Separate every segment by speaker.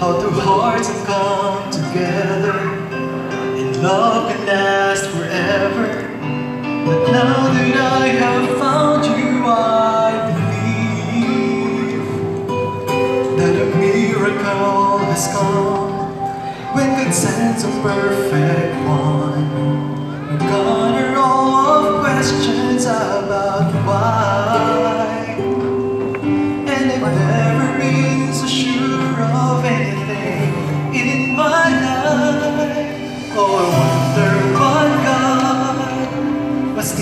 Speaker 1: How two hearts have come together And love can last forever. But now that I have found you I believe That a miracle has come When good sense a perfect one. A gunner all of questions about Or wonder what God must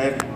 Speaker 2: mujer